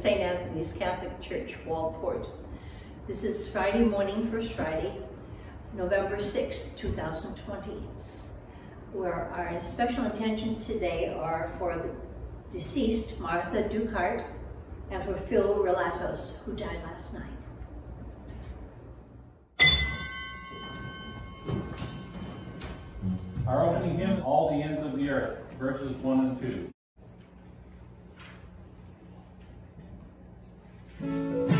St. Anthony's Catholic Church, Waldport. This is Friday morning, First Friday, November 6, 2020, where our special intentions today are for the deceased Martha Dukart and for Phil Relatos, who died last night. Our opening hymn, All the Ends of the Earth, verses 1 and 2. Thank you.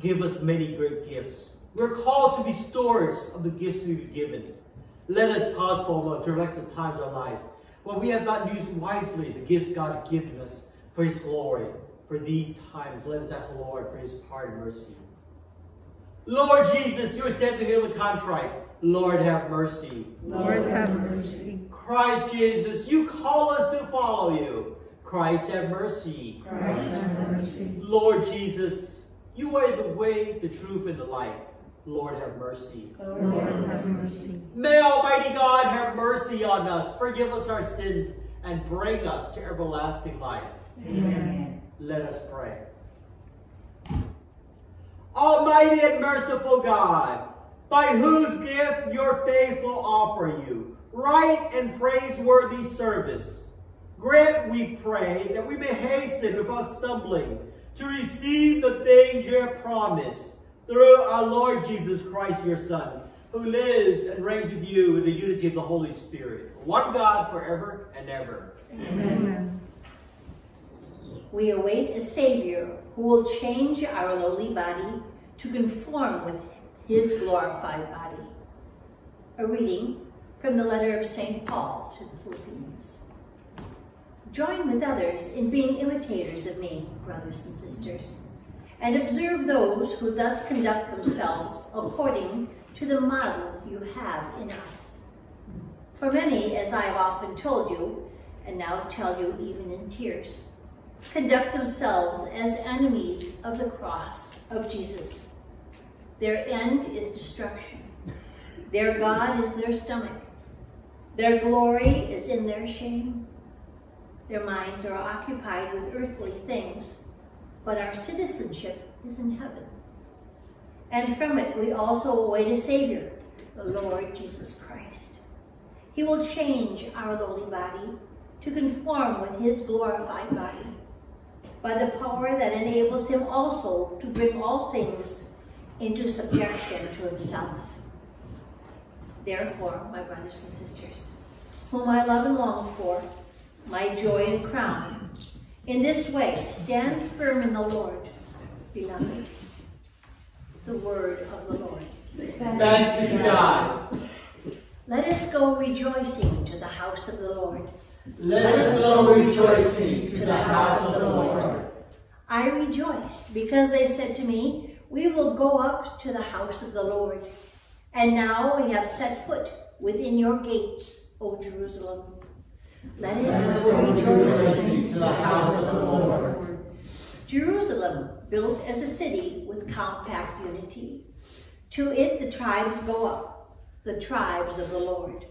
Give us many great gifts. We're called to be stewards of the gifts we've been given. Let us pause for a moment to reflect the times of our lives when we have not used wisely the gifts God has given us for his glory. For these times, let us ask the Lord for his pardon and mercy. Lord Jesus, you are sent to heal the contrite. Lord, have mercy. Lord, have mercy. Christ Jesus, you call us to follow you. Christ, have mercy. Christ, have mercy. Lord Jesus, you are the way, the truth, and the life. Lord, have mercy. Lord, have mercy. May Almighty God have mercy on us, forgive us our sins, and bring us to everlasting life. Amen. Let us pray. Almighty and merciful God, by whose gift your faith will offer you right and praiseworthy service, grant, we pray, that we may hasten without stumbling to receive the things you have promised through our Lord Jesus Christ, your Son, who lives and reigns with you in the unity of the Holy Spirit, one God forever and ever. Amen. We await a Savior who will change our lowly body to conform with his glorified body. A reading from the letter of St. Paul to the Philippians. Join with others in being imitators of me, brothers and sisters, and observe those who thus conduct themselves according to the model you have in us. For many, as I have often told you, and now tell you even in tears, conduct themselves as enemies of the cross of Jesus. Their end is destruction. Their God is their stomach. Their glory is in their shame. Their minds are occupied with earthly things, but our citizenship is in heaven. And from it we also await a Savior, the Lord Jesus Christ. He will change our lowly body to conform with his glorified body by the power that enables him also to bring all things into subjection to himself. Therefore, my brothers and sisters, whom I love and long for, my joy and crown. In this way, stand firm in the Lord, beloved. The word of the Lord. Thanks be to God. Let us go rejoicing to the house of the Lord. Let us go rejoicing to the house of the Lord. I rejoiced because they said to me, We will go up to the house of the Lord. And now we have set foot within your gates, O Jerusalem. Let us go rejoicing to the house of the Lord. Jerusalem, built as a city with compact unity. To it the tribes go up, the tribes of the Lord.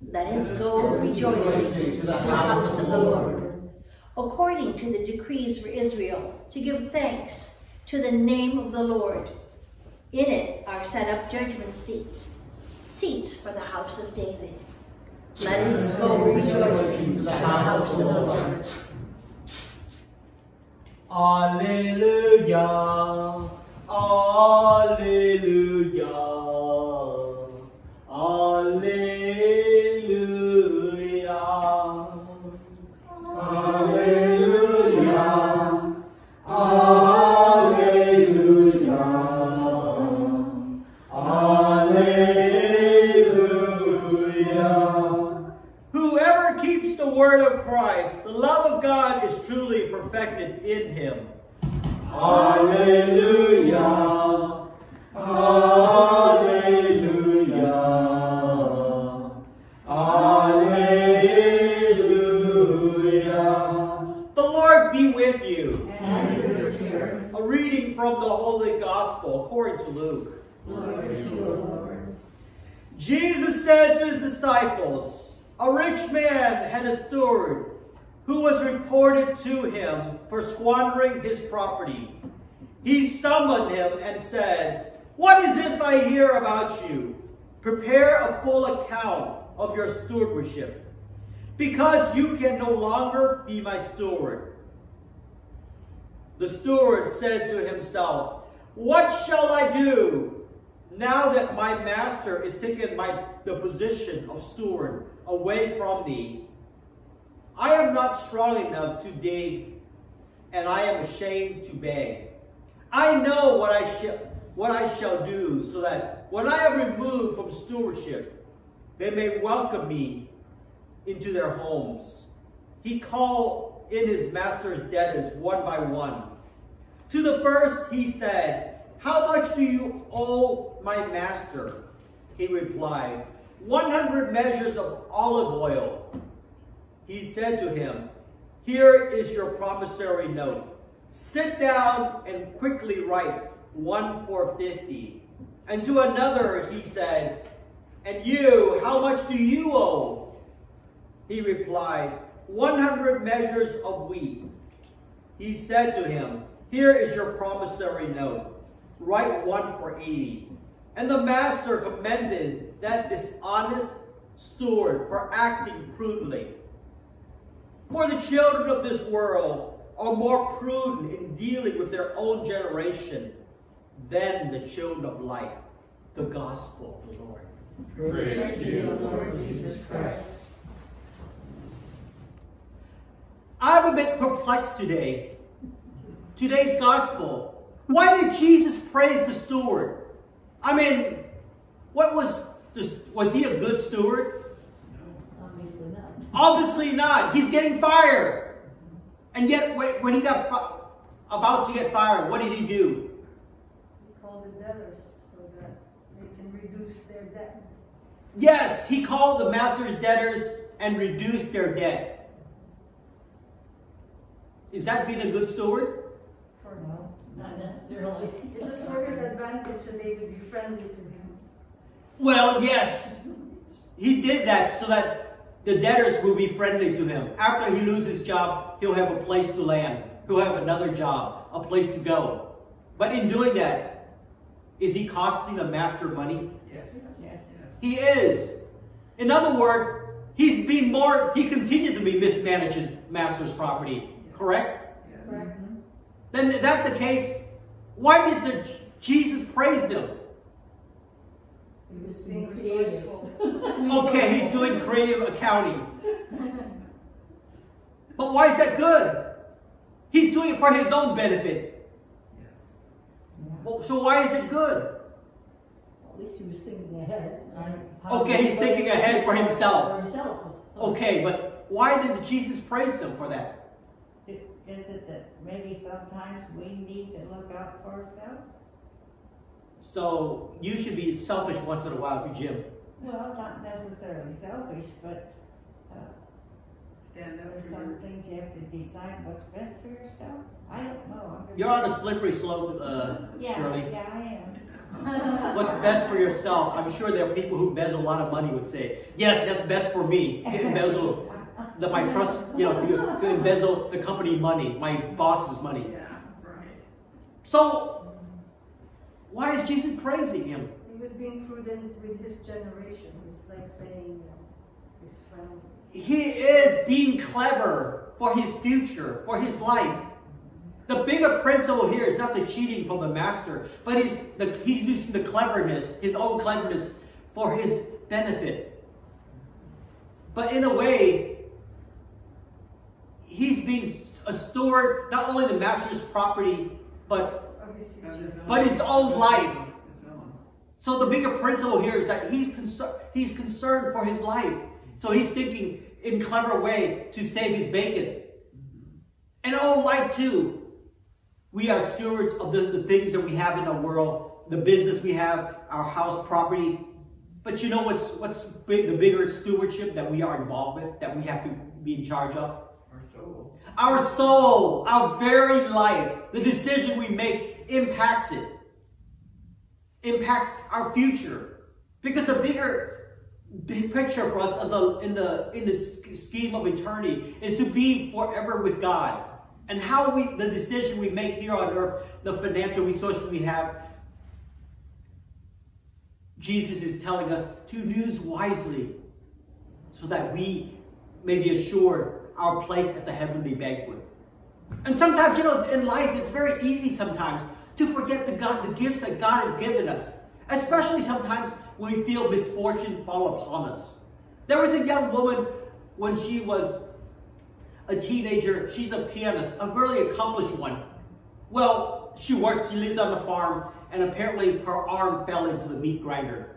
Let us go rejoicing to the house of the Lord. According to the decrees for Israel, to give thanks to the name of the Lord. In it are set up judgment seats, seats for the house of David. Let us go rejoicing to the house of the Lord. Alleluia. Alleluia. Perfected in him. Alleluia. Alleluia. Alleluia. The Lord be with you. And with your. A reading from the Holy Gospel according to Luke. Glory to you, O Lord. Jesus said to his disciples, A rich man had a steward who was reported to him for squandering his property. He summoned him and said, What is this I hear about you? Prepare a full account of your stewardship, because you can no longer be my steward. The steward said to himself, What shall I do now that my master is taking my the position of steward away from me? I am not strong enough to dig, and I am ashamed to beg. I know what I shall what I shall do, so that when I am removed from stewardship, they may welcome me into their homes. He called in his master's debtors one by one. To the first he said, How much do you owe my master? He replied, 100 measures of olive oil. He said to him, Here is your promissory note. Sit down and quickly write one for fifty. And to another he said, And you, how much do you owe? He replied, 100 measures of wheat. He said to him, Here is your promissory note. Write one for 80. And the master commended that dishonest steward for acting prudently. For the children of this world are more prudent in dealing with their own generation than the children of light. The gospel of the Lord. Praise to you, Lord Jesus Christ. I'm a bit perplexed today. Today's gospel. Why did Jesus praise the steward? I mean, what was this, was he a good steward? Obviously not. He's getting fired. And yet, when when he got fi- about to get fired, what did he do? He called the debtors so that they can reduce their debt. Yes, he called the master's debtors and reduced their debt. Is that being a good steward? For now. Not necessarily. It was for his advantage so they would be friendly to him. Well, yes. He did that so that the debtors will be friendly to him. After he loses his job, he'll have a place to land. He'll have another job, a place to go. But in doing that, is he costing the master money? Yes. yes. He is. In other words, he's being more, he continued to be mismanage his master's property, correct? Correct? Then if that's the case, why did the Jesus praise them? He was being resourceful. Okay, he's doing creative accounting. But why is that good? He's doing it for his own benefit. Well, So why is it good? At least he was thinking ahead. Okay, he's thinking ahead for himself. For himself. Okay, but why did Jesus praise them for that? Is it that maybe sometimes we need to look out for ourselves? So you should be selfish once in a while, if you Jim. Well, not necessarily selfish, but uh, Stand up there's for some your, things you have to decide what's best for yourself. I don't know. I'm You're on a slippery slope, uh, Yeah, Shirley. yeah, I am. What's best for yourself? I'm sure there are people who embezzle a lot of money would say, yes, that's best for me. To embezzle the, my trust, you know, to, to embezzle the company money, my boss's money. yeah, right. So, why is Jesus praising him? He was being prudent with his generation. It's like saying, his family. He is being clever for his future, for his life. The bigger principle here is not the cheating from the master, but he's, the, he's using the cleverness, his own cleverness, for his benefit. But in a way, he's being a steward, not only the master's property, but, Of his future. But his own life. So the bigger principle here is that he's, concer- he's concerned for his life. So he's thinking in clever way to save his bacon. And our life too. We are stewards of the, the things that we have in the world, the business we have, our house, property. But you know what's what's big, the bigger stewardship that we are involved with, that we have to be in charge of? Our soul. Our soul, our very life, the decision we make impacts it. Impacts our future. Because the bigger big picture for us of the, in the in the scheme of eternity is to be forever with God. And how we the decision we make here on earth, the financial resources we have, Jesus is telling us to use wisely so that we may be assured our place at the heavenly banquet. And sometimes, you know, in life, it's very easy sometimes to forget the God, the gifts that God has given us. Especially sometimes when we feel misfortune fall upon us. There was a young woman when she was a teenager. She's a pianist, a really accomplished one. Well, she worked, she lived on the farm, and apparently her arm fell into the meat grinder.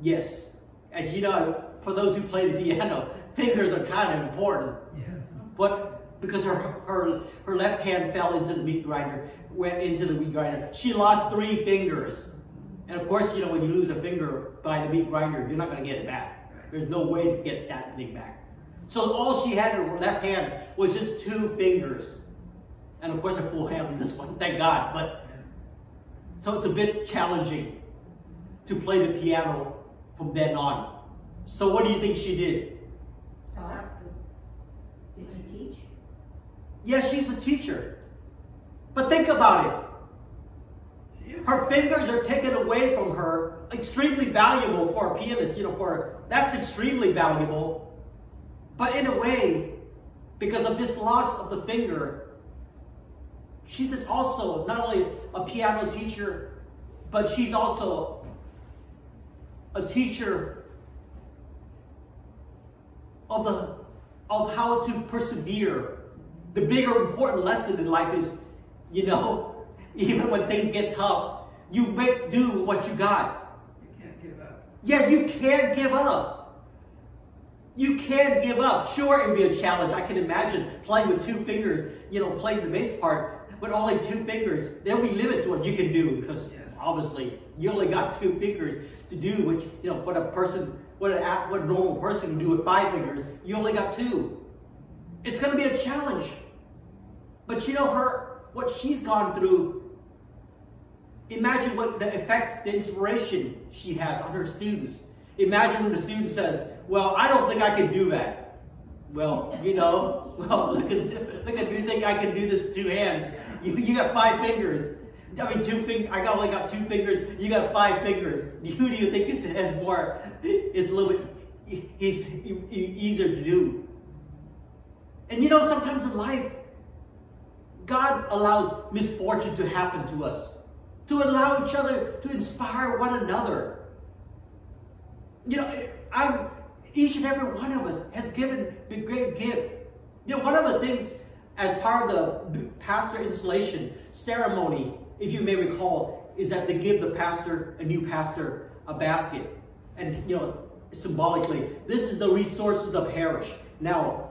Yes. As you know, for those who play the piano, fingers are kind of important. Yes. But because her, her, her left hand fell into the meat grinder, went into the meat grinder, she lost three fingers. And of course, you know, when you lose a finger by the meat grinder, you're not going to get it back. There's no way to get that thing back. So all she had in her left hand was just two fingers. And of course, a full hand with this one, thank God. But so it's a bit challenging to play the piano from then on. So what do you think she did? I'll have to. Did he teach? Yes, she's a teacher. But think about it. Her fingers are taken away from her, extremely valuable for a pianist, you know, for that's extremely valuable. But in a way, because of this loss of the finger, she's also not only a piano teacher, but she's also a teacher of the of how to persevere. The bigger important lesson in life is, you know, even when things get tough, you make do what you got. You can't give up. Yeah, you can't give up. You can't give up. Sure, it would be a challenge. I can imagine playing with two fingers, you know, playing the bass part with only two fingers. There'll be limits to what you can do because Yes. obviously you only got two fingers to do what, you know, what a person, what, an, a- what a normal person can do with five fingers. You only got two. It's going to be a challenge. But you know, her, what she's gone through, imagine what the effect, the inspiration she has on her students. Imagine when the student says, well, I don't think I can do that. Well, you know, well, look at, look at, you think I can do this with two hands. You, you got five fingers. I mean, two fingers, I got, only got two fingers, you got five fingers. Who do you think is, has more, it's a little bit, it's easier to do. And you know, sometimes in life, God allows misfortune to happen to us, to allow each other to inspire one another. You know, I'm each and every one of us has given a great gift. You know, one of the things as part of the pastor installation ceremony, if you may recall, is that they give the pastor, a new pastor, a basket. And, you know, symbolically, this is the resources of the parish. Now,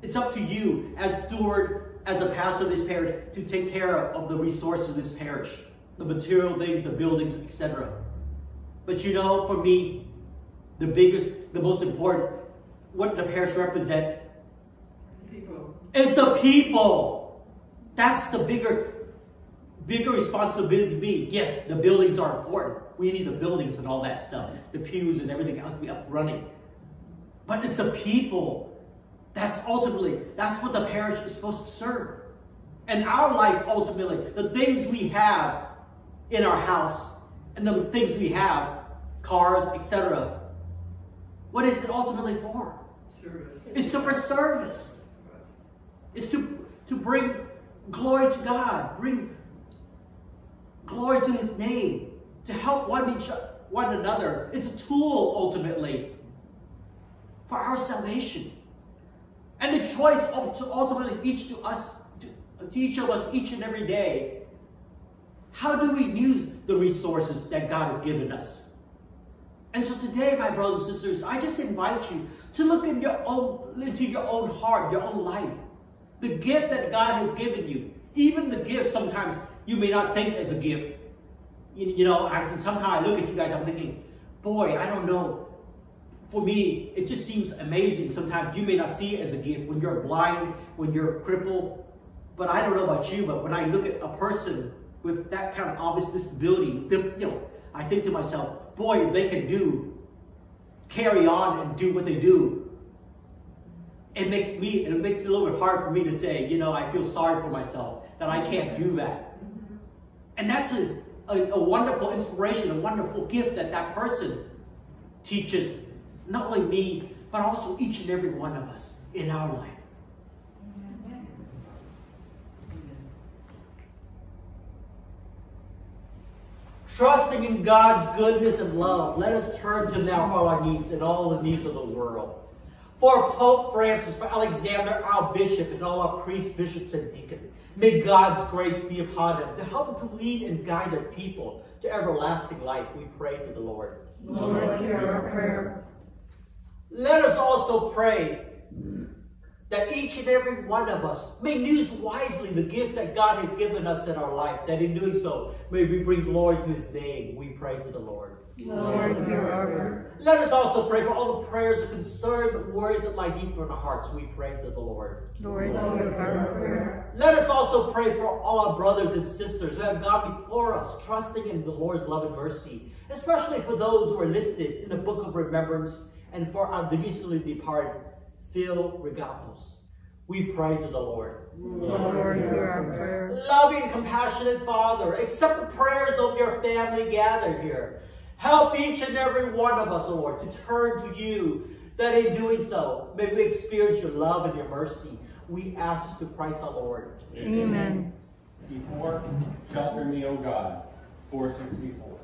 it's up to you as steward, as a pastor of this parish, to take care of the resources of this parish. The material things, the buildings, etc. But you know, for me, the biggest, the most important, what the parish represent People. is the people. That's the bigger, bigger responsibility to me. Yes, the buildings are important. We need the buildings and all that stuff, the pews and everything else to be up running. But it's the people. That's ultimately, that's what the parish is supposed to serve. And our life ultimately, the things we have in our house and the things we have, cars, etc. What is it ultimately for? Service. It's to for service. It's to, to bring glory to God, bring glory to his name, to help one each one another. It's a tool ultimately for our salvation. And the choice of, to ultimately each to us, to, to each of us each and every day. How do we use the resources that God has given us? And so today, my brothers and sisters, I just invite you to look in your own, into your own heart, your own life. The gift that God has given you. Even the gift sometimes you may not think as a gift. You, you know, I can sometimes I look at you guys, I'm thinking, boy, I don't know. For me, it just seems amazing. Sometimes you may not see it as a gift when you're blind, when you're crippled. But I don't know about you, but when I look at a person with that kind of obvious disability, you know, I think to myself, boy, if they can do, carry on and do what they do, it makes me, it makes it a little bit hard for me to say, you know, I feel sorry for myself that I can't do that. Mm-hmm. And that's a, a, a wonderful inspiration, a wonderful gift that that person teaches not only me, but also each and every one of us in our life. Trusting in God's goodness and love, let us turn to now all our needs and all the needs of the world. For Pope Francis, for Alexander, our bishop, and all our priests, bishops, and deacons, may God's grace be upon them to help them to lead and guide their people to everlasting life. We pray to the Lord. Lord, hear our prayer. Let us also pray that each and every one of us may use wisely the gifts that God has given us in our life, that in doing so, may we bring glory to his name. We pray to the Lord. Lord, hear our prayer. Let us also pray for all the prayers of concern, the worries that lie deep in our hearts. We pray to the Lord. Lord, hear our prayer. Let us also pray for all our brothers and sisters who have gone before us, trusting in the Lord's love and mercy, especially for those who are listed in the book of remembrance and for our the recently departed Phil Regatos. We pray to the Lord. Lord, hear our prayer. Loving, compassionate Father, accept the prayers of your family gathered here. Help each and every one of us, Lord, to turn to you, that in doing so, may we experience your love and your mercy. We ask this to Christ our Lord. Amen. Before, shelter me, O God. 464.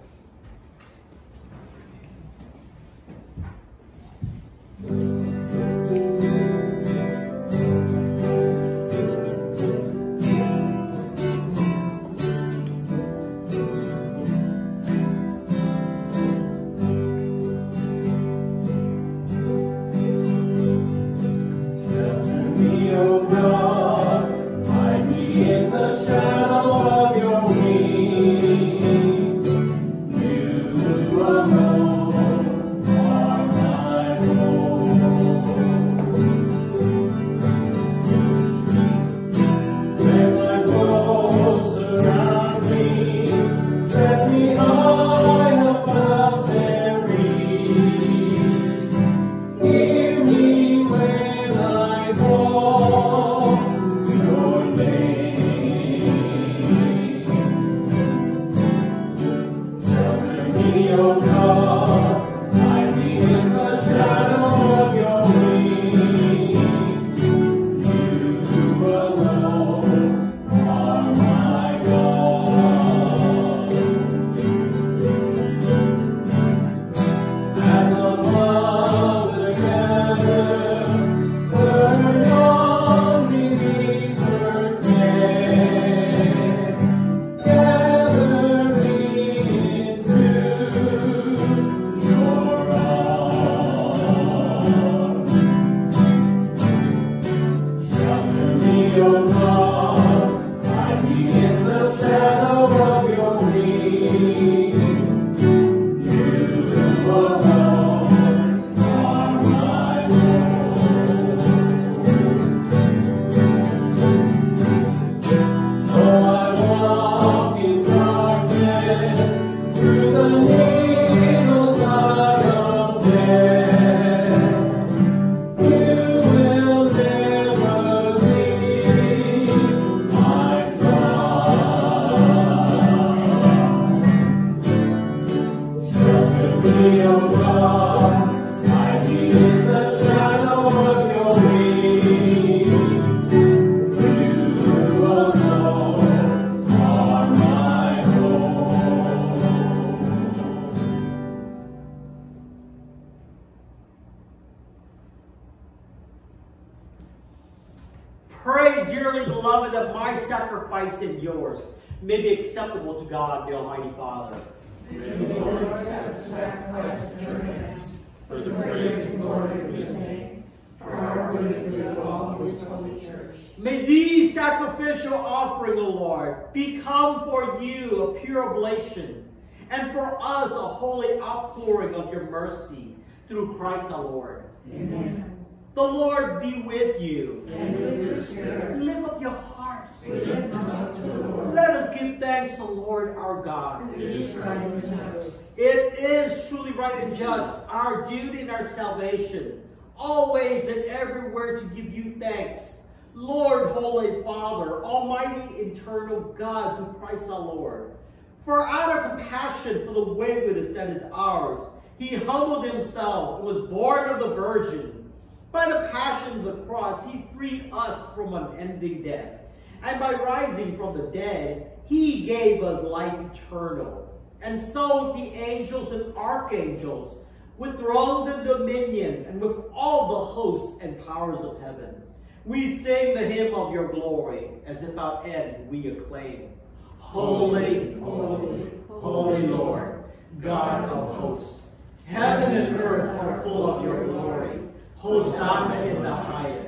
Pray, dearly beloved, that my sacrifice and yours may be acceptable to God, the Almighty Father. May the Lord accept the sacrifice of your hands for the praise and glory of his name, for our good and good of all his holy church. May these sacrificial offering, O Lord, become for you a pure oblation, and for us a holy outpouring of your mercy through Christ our Lord. Amen. The Lord be with you. And with your spirit, Lift up your hearts. we lift them up to the Lord. Let us give thanks to the Lord our God. It is right and just. It is truly right and just, our duty and our salvation, always and everywhere to give you thanks. Lord, Holy Father, Almighty, Eternal God, through Christ our Lord. For out of compassion for the waywardness that is ours, he humbled himself and was born of the Virgin. By the passion of the cross, he freed us from unending death. And by rising from the dead, he gave us life eternal. And so the angels and archangels, with thrones and dominion, and with all the hosts and powers of heaven, we sing the hymn of your glory, as if without end we acclaim. Holy, holy, holy Lord, God of hosts, heaven and earth are full of your glory. Hosanna in the highest.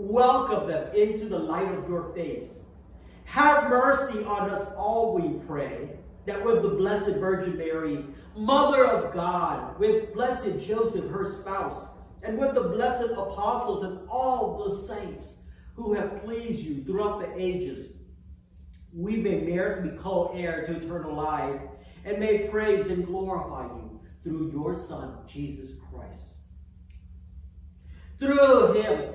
Welcome them into the light of your face. Have mercy on us all, we pray, that with the Blessed Virgin Mary, Mother of God, with blessed Joseph, her spouse, and with the blessed apostles and all the saints who have pleased you throughout the ages, we may merit to be co-heir to eternal life and may praise and glorify you through your Son, Jesus Christ. Through him,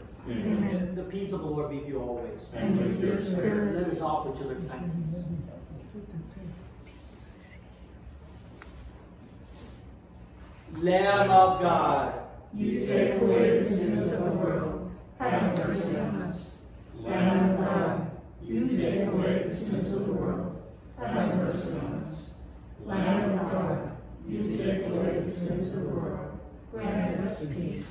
Amen. The peace of the Lord be with you always. And with your spirit. Let us offer to the saints. Lamb of God, You take away the sins of the world. Have mercy on us. Lamb of God, you take away the sins of the world. Have mercy on us. Lamb of God, you take away the sins of the world. Grant us peace.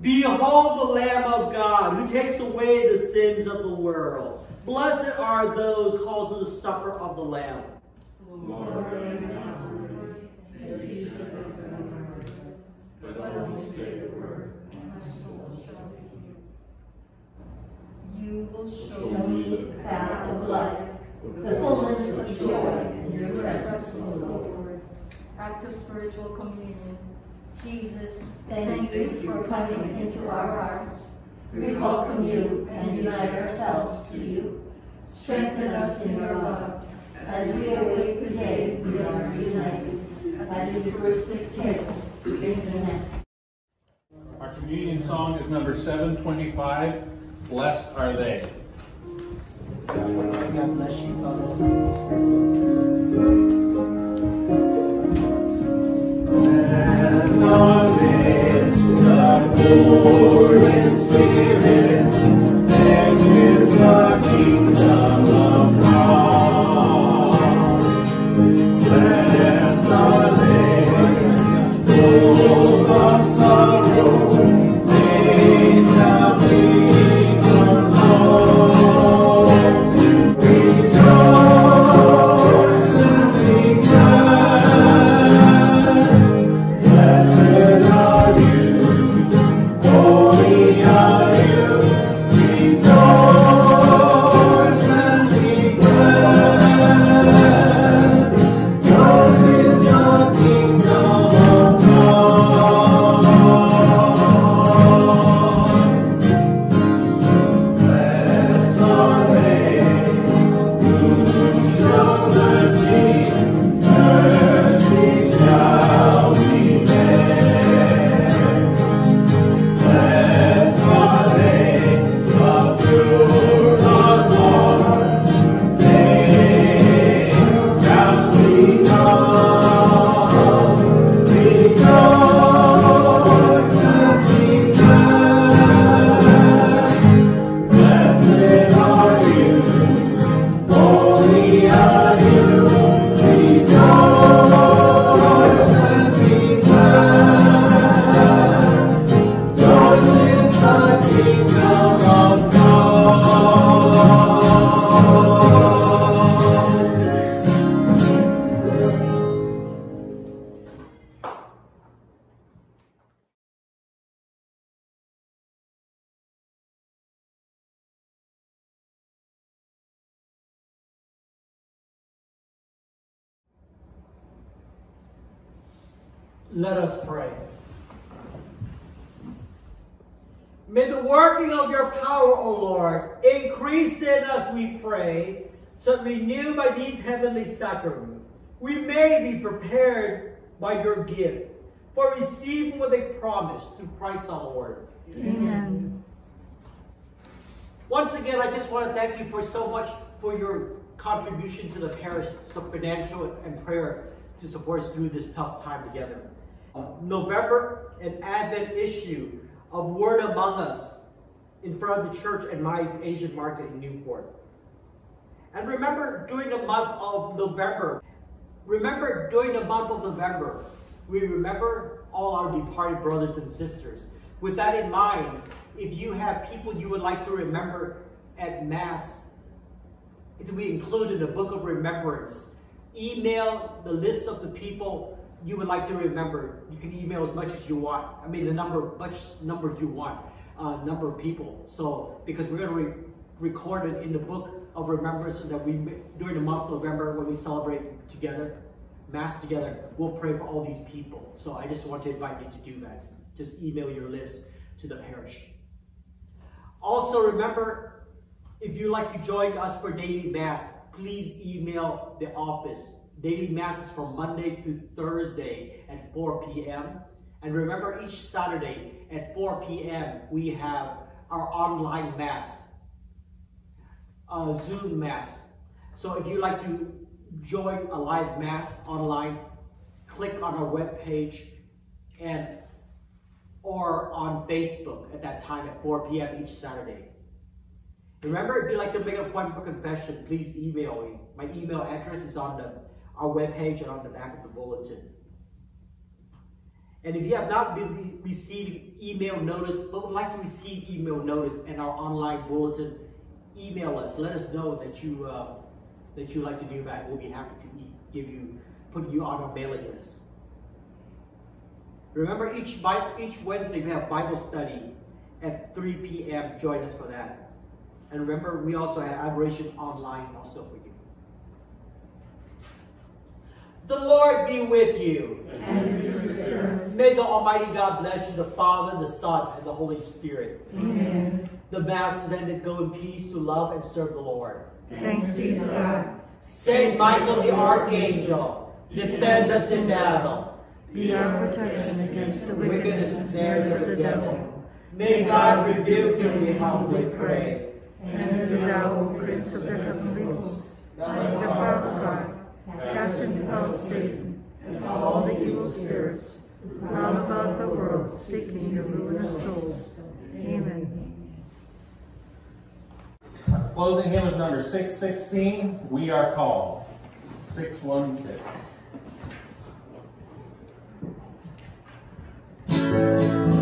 Behold the Lamb of God who takes away the sins of the world. Blessed are those called to the supper of the Lamb. Lord, I am not worthy that you should open my mouth, but only say the word, and my soul shall be healed. You will show Show me the path of life, the fullness of joy in your presence, O Lord. Act of spiritual communion. Jesus, Thank you for coming into our hearts. We welcome you and unite ourselves to you. Strengthen us in your love as we await the day we are united at the Eucharistic table. Amen. Our communion song is number 725, Blessed Are They. God bless you, Father. Lord and Spirit. Let us pray. May the working of your power, O Lord, increase in us, we pray, so that renewed by these heavenly sacraments, we may be prepared by your gift for receiving what they promised through Christ our Lord. Amen. Once again, I just want to thank you for so much for your contribution to the parish, some financial and prayer to support us through this tough time together. Uh, November, an Advent issue of Word Among Us in front of the church at my Asian Market in Newport. And remember, during the month of November, remember during the month of November, we remember all our departed brothers and sisters. With that in mind, if you have people you would like to remember at Mass, to be included in the book of remembrance, email the list of the people you would like to remember. You can email as much as you want. I mean, the number, much numbers you want, uh, number of people. So, because we're going to re record it in the book of remembrance that we, during the month of November, when we celebrate together, Mass together, we'll pray for all these people. So I just want to invite you to do that. Just email your list to the parish. Also remember, if you'd like to join us for daily Mass, please email the office. Daily Mass is from Monday to Thursday at 4 p.m. And remember, each Saturday at 4 p.m., we have our online Mass, uh, Zoom Mass. So if you'd like to join a live Mass online, click on our web page and or on Facebook at that time at 4 p.m. each Saturday. Remember, if you'd like to make an appointment for confession, please email me. My email address is on the, our webpage and on the back of the bulletin. And if you have not been re receiving email notice, but would like to receive email notice in our online bulletin, email us. Let us know that you uh, that you like to do that. We'll be happy to give you, put you on our mailing list. Remember, each each Wednesday we have Bible study at 3 p.m. Join us for that. And remember, we also have Adoration Online also for you. The Lord be with you. And with your spirit. May the Almighty God bless you, the Father, the Son, and the Holy Spirit. Amen. The Mass is ended. Go in peace to love and serve the Lord. Thanks be to God. Saint Michael the Archangel, defend us in battle. Be our protection against the Wickedness and snares of the devil. May God rebuke him, we humbly pray. And do thou, O Prince of the heavenly host, the power of God, cast into hell Satan and all the evil spirits round about the world, seeking the ruin of souls. Amen. Closing hymn is number 616, We Are Called. 616. Live in